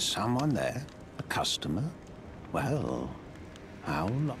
Is someone there? A customer? Well, how long?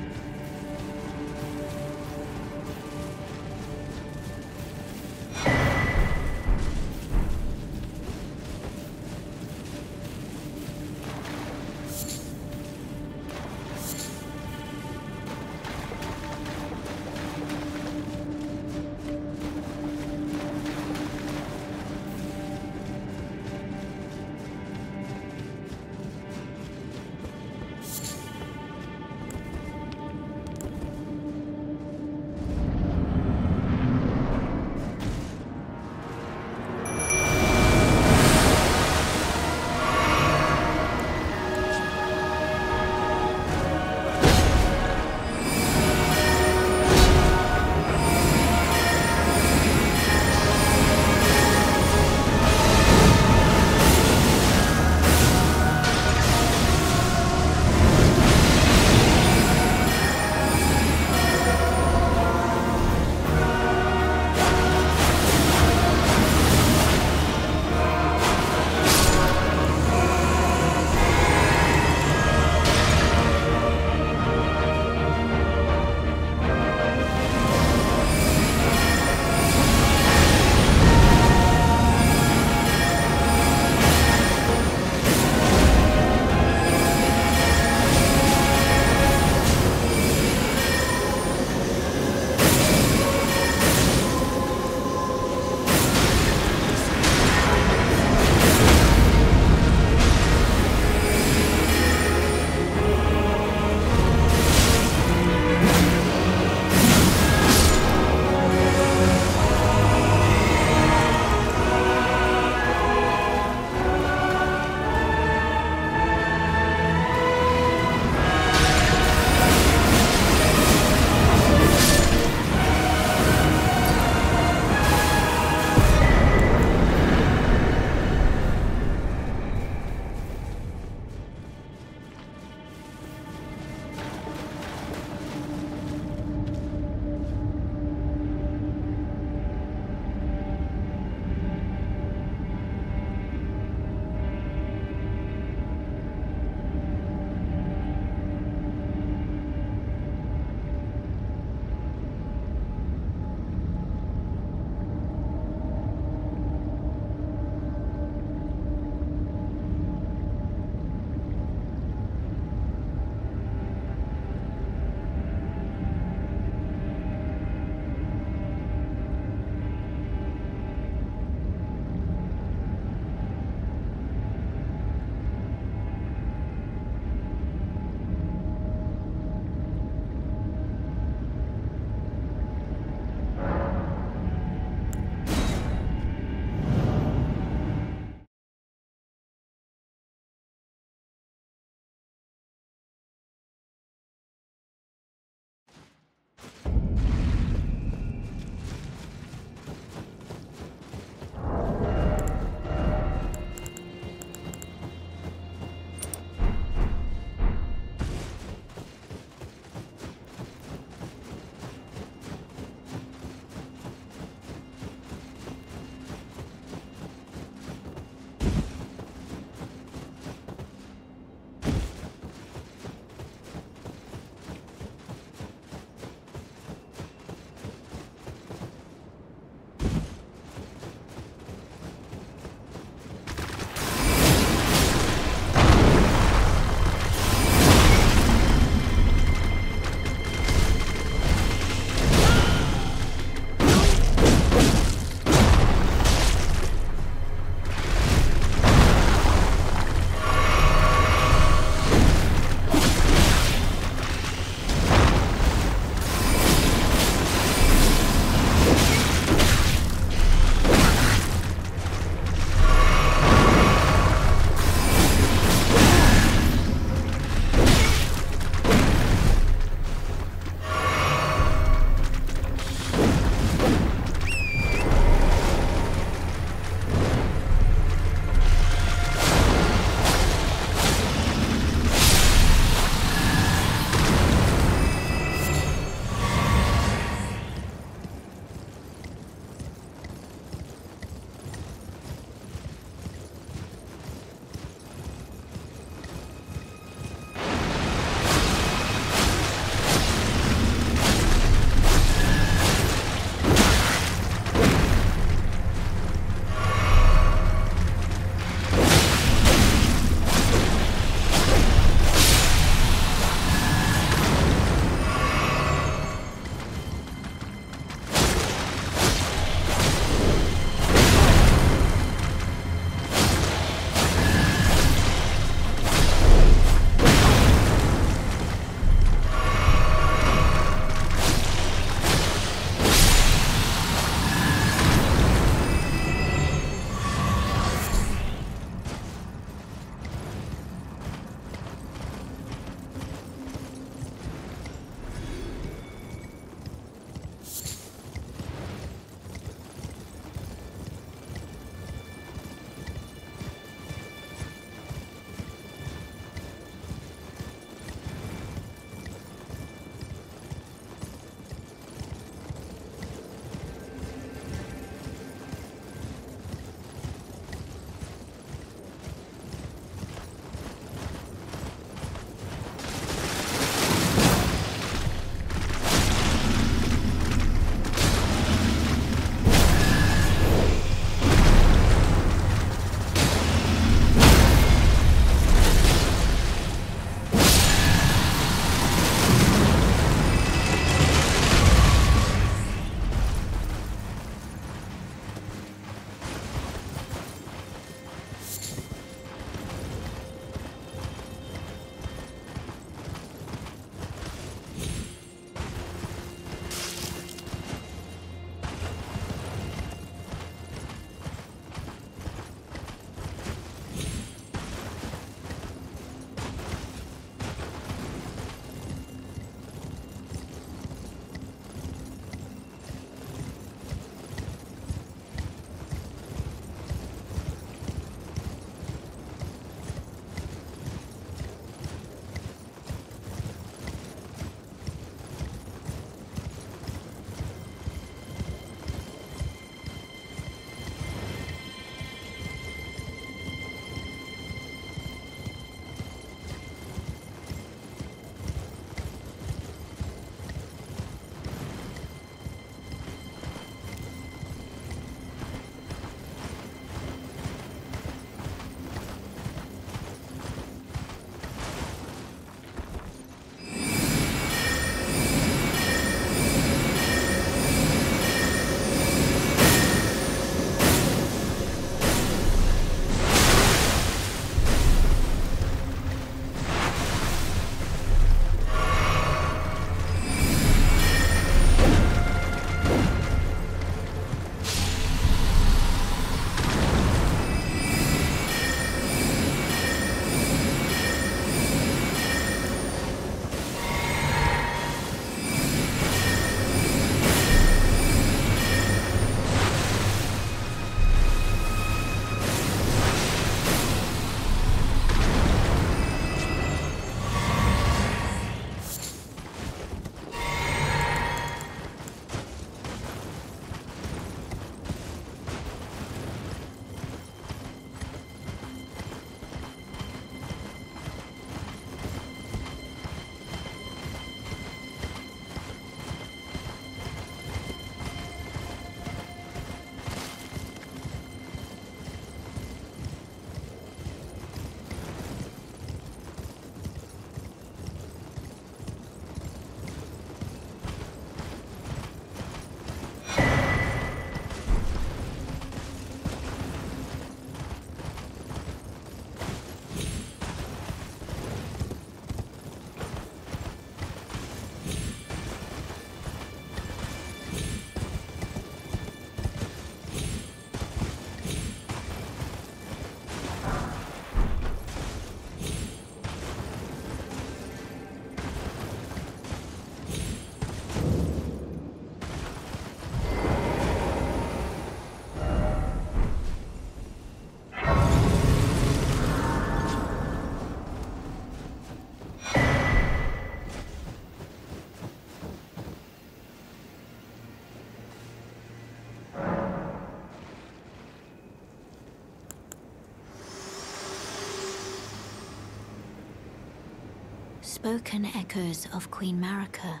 Spoken echoes of Queen Marika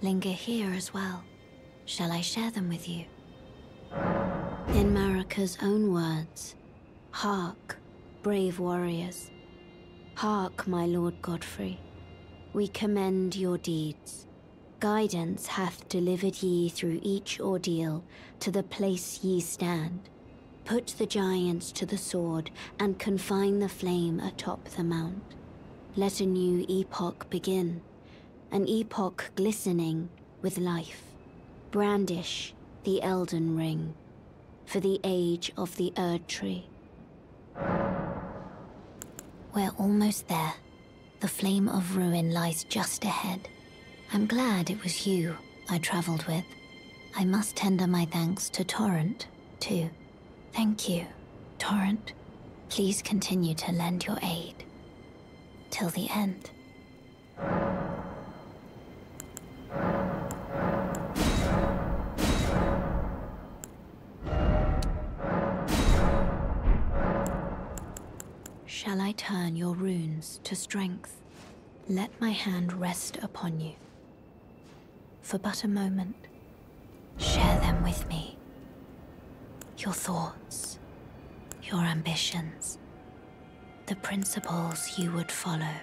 linger here as well. Shall I share them with you? In Marika's own words, Hark, brave warriors. Hark, my lord Godfrey. We commend your deeds. Guidance hath delivered ye through each ordeal to the place ye stand. Put the giants to the sword and confine the flame atop the mount. Let a new epoch begin, an epoch glistening with life. Brandish the Elden Ring for the age of the Erd Tree. We're almost there. The flame of ruin lies just ahead. I'm glad it was you I traveled with. I must tender my thanks to Torrent, too. Thank you, Torrent. Please continue to lend your aid. Till the end. Shall I turn your runes to strength? Let my hand rest upon you. For but a moment, share them with me. Your thoughts, your ambitions, the principles you would follow.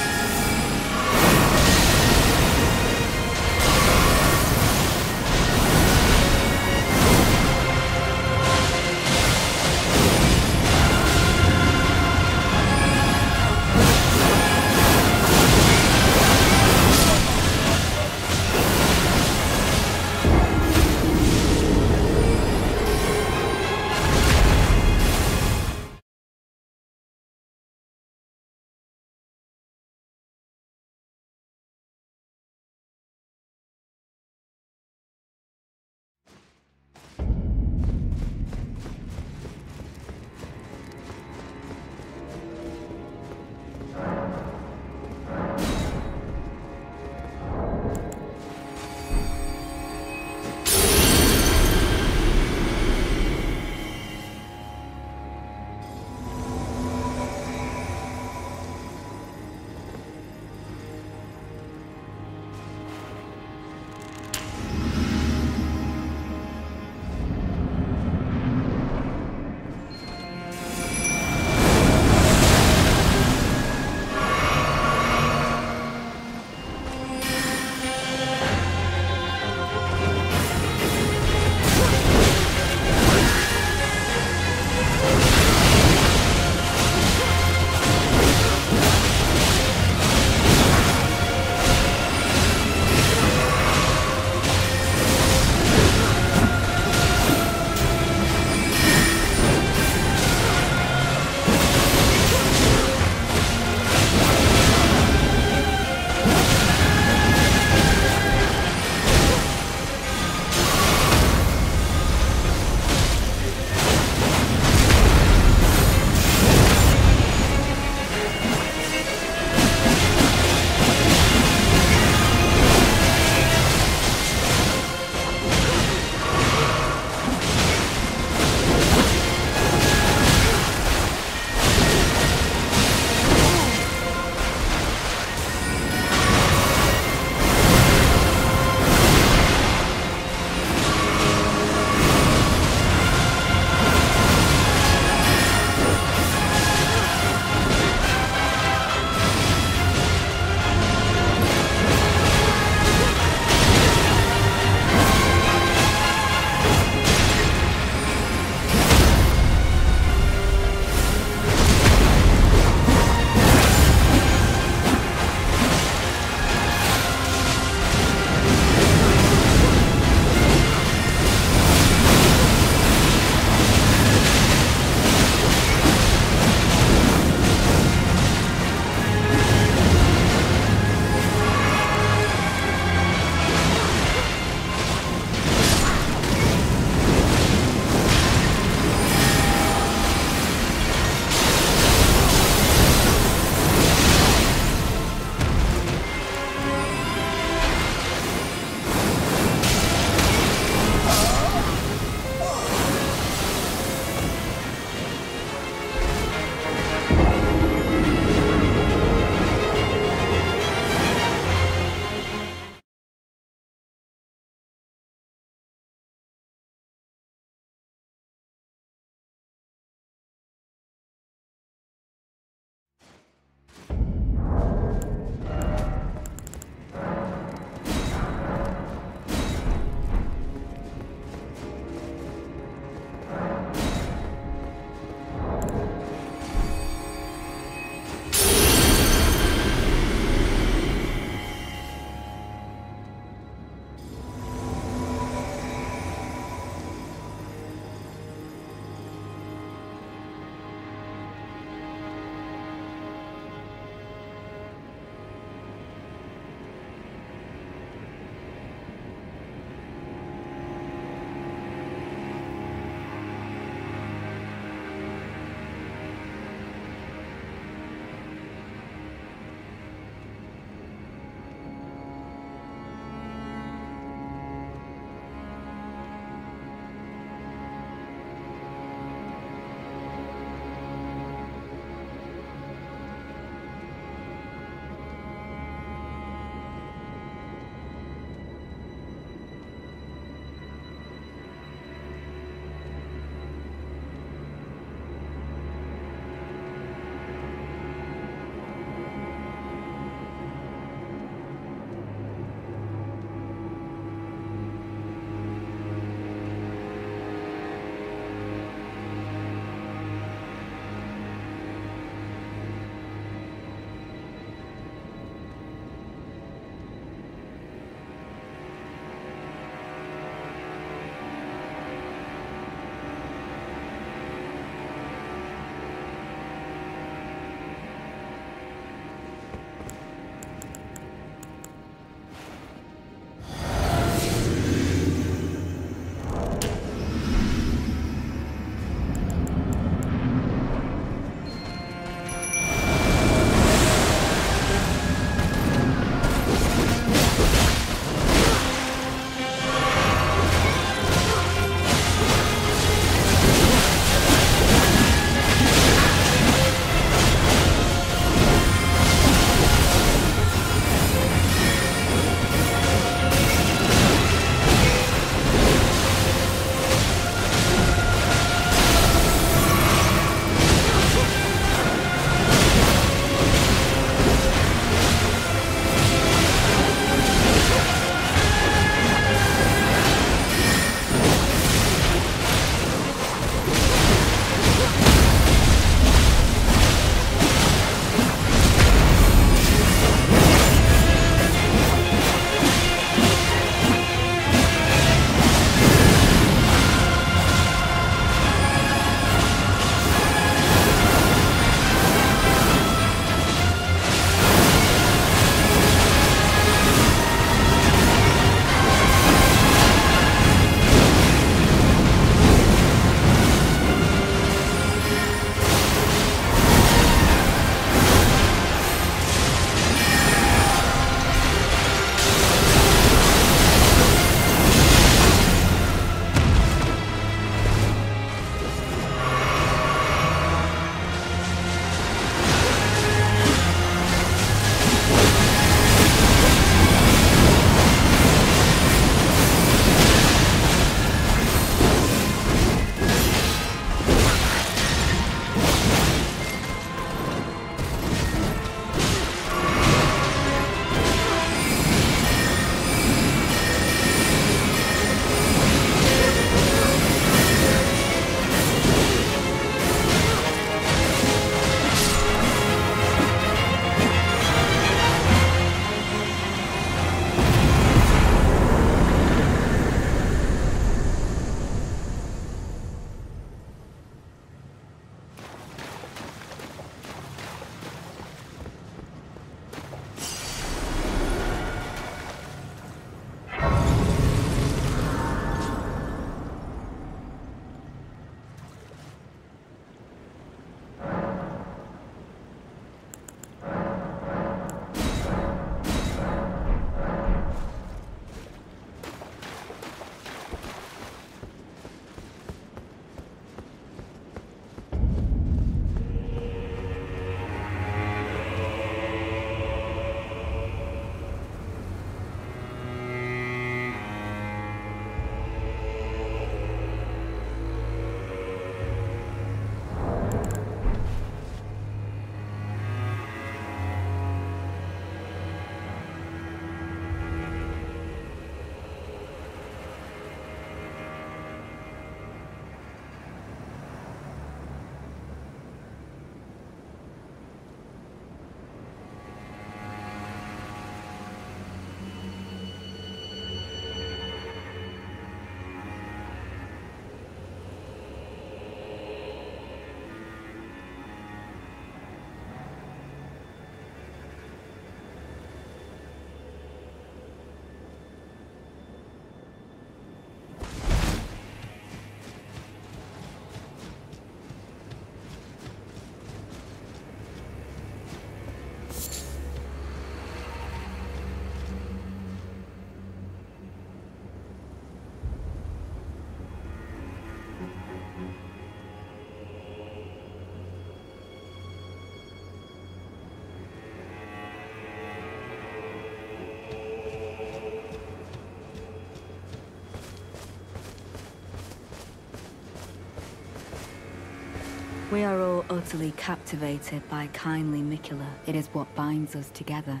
We are all utterly captivated by kindly Miquella. It is what binds us together.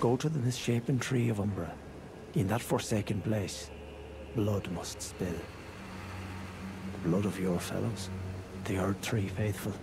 Go to the misshapen tree of Umbra. In that forsaken place, blood must spill. The blood of your fellows, the Erdtree faithful.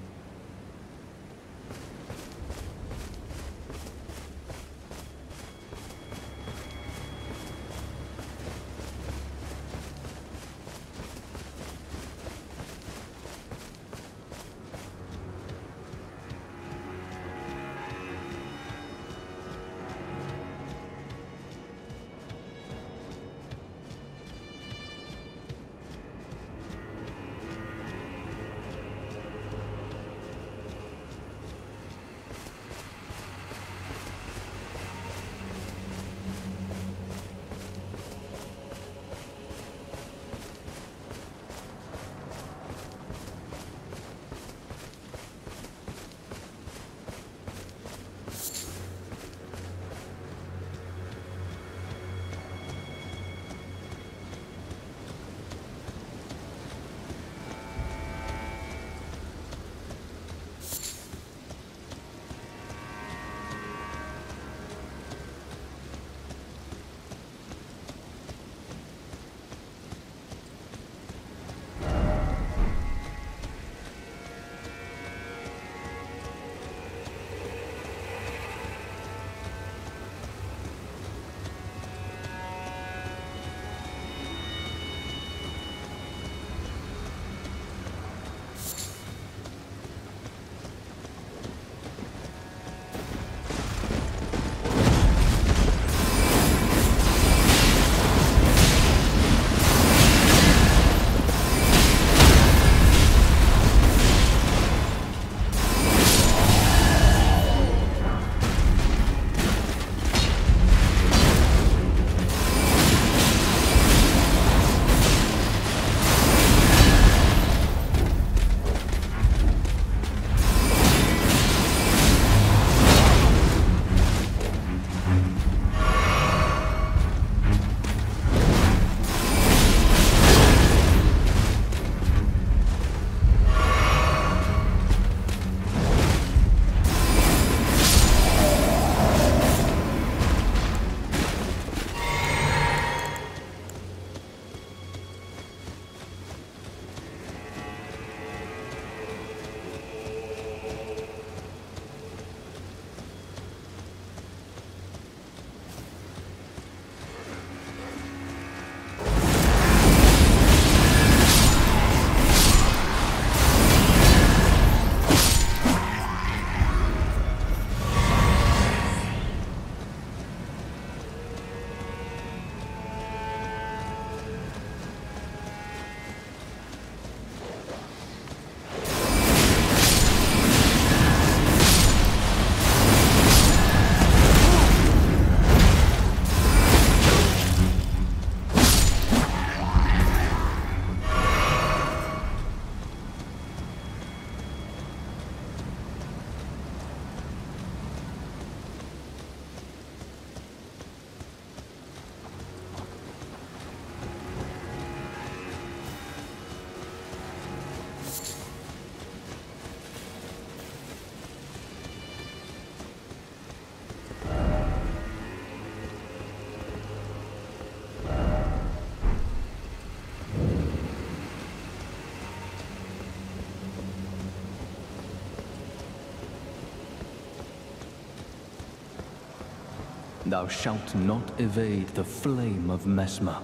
Thou shalt not evade the flame of Messmer.